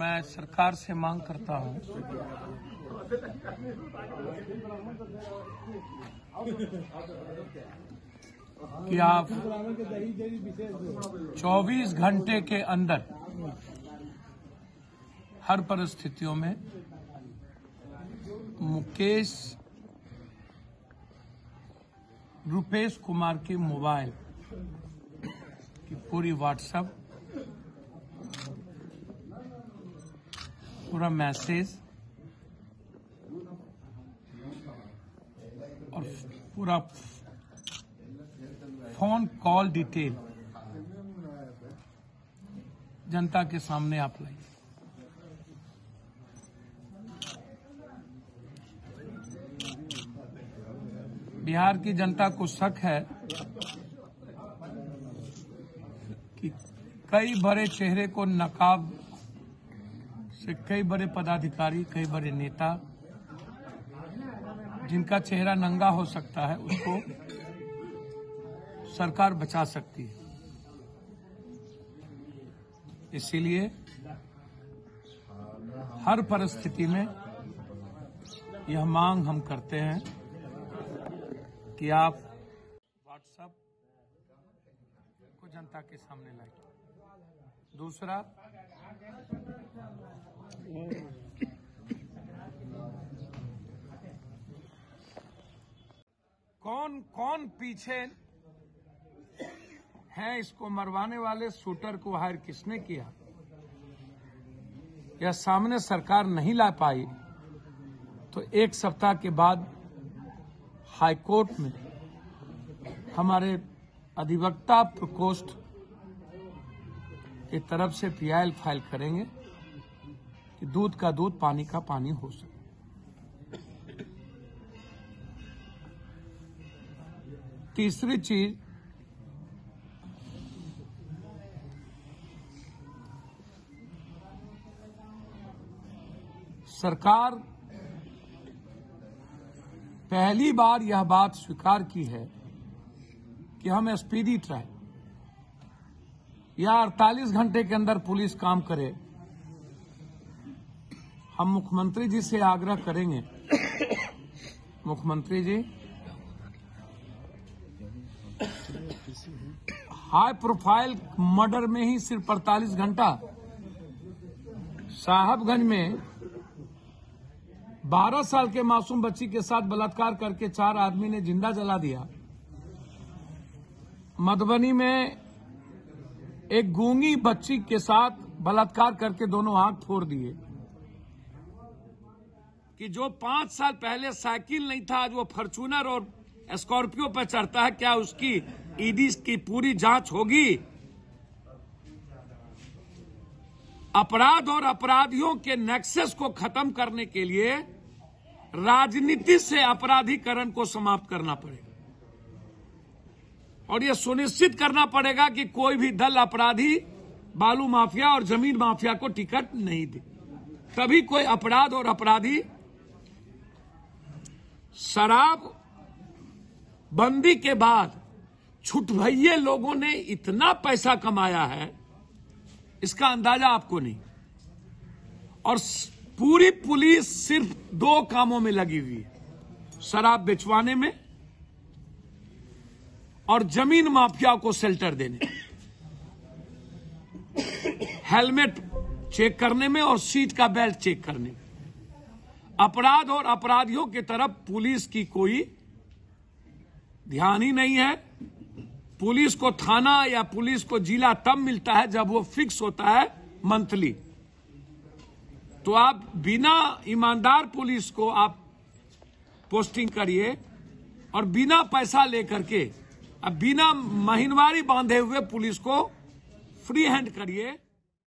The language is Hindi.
मैं सरकार से मांग करता हूँ। कि आप 24 घंटे के अंदर हर परिस्थितियों में मुकेश रुपेश कुमार के मोबाइल की पूरी व्हाट्सएप पूरा मैसेज और पूरा फ़ोन कॉल डिटेल। जनता के सामने आप लाइए। बिहार की जनता को शक है कि कई बड़े चेहरे को नकाब से कई बड़े पदाधिकारी, कई बड़े नेता, जिनका चेहरा नंगा हो सकता है, उसको सरकार बचा सकती है। इसीलिए हर परिस्थिति में यह मांग हम करते हैं कि आप व्हाट्सएप को जनता के सामने लाइए दूसरा। कौन कौन पीछे हैं इसको मरवाने वाले? शूटर को हायर किसने किया? या सामने सरकार नहीं ला पाई? तो एक सप्ताह के बाद हाईकोर्ट में हमारे अधिवक्ता प्रकोष्ठ की तरफ़ से पीआईएल फ़ाइल करेंगे कि दूध का दूध पानी का पानी हो सके। तीसरी चीज़, सरकार पहली बार यह बात स्वीकार की है कि हम स्पीडी ट्रायल या 48 घंटे के अंदर पुलिस काम करे। हम मुख्यमंत्री जी से आग्रह करेंगे। मुख्यमंत्री जी हाई प्रोफ़ाइल मर्डर में ही सिर्फ़ 48 घंटा। साहबगंज में 12 साल के मासूम बच्ची के साथ बलात्कार करके चार आदमी ने ज़िंदा जला दिया। मधुबनी में एक गूँगी बच्ची के साथ बलात्कार करके दोनों आँख फोड़ दिए। कि जो पाँच साल पहले साइकिल नहीं था, आज वो फॉर्चूनर और स्कॉर्पियो पर चढ़ता है, क्या उसकी ईडी की पूरी जाँच होगी? अपराध और अपराधियों के नेक्सस को खत्म करने के लिए राजनीति से अपराधीकरण को समाप्त करना पड़ेगा। और यह सुनिश्चित करना पड़ेगा कि कोई भी दल अपराधी, बालू माफिया और ज़मीन माफिया को टिकट नहीं दे। तभी कोई अपराध और अपराधी शराब बंदी के बाद छुटभइये लोगों ने इतना पैसा कमाया है, इसका अंदाज़ा आपको नहीं। और पूरी पुलिस सिर्फ़ दो कामों में लगी हुई है, शराब बेचवाने में और ज़मीन माफिया को शेल्टर देने। हेलमेट चेक करने में और सीट का बेल्ट चेक करने में। अपराध और अपराधियों की तरफ़ पुलिस की कोई ध्यान ही नहीं है। पुलिस को थाना या पुलिस को जिला तब मिलता है जब वो फिक्स होता है मंथली तो आप बिना ईमानदार पुलिस को आप पोस्टिंग करिए और बिना पैसा लेकर के अब बिना महीनवारी बांधे हुए पुलिस को फ्री हैंड करिए।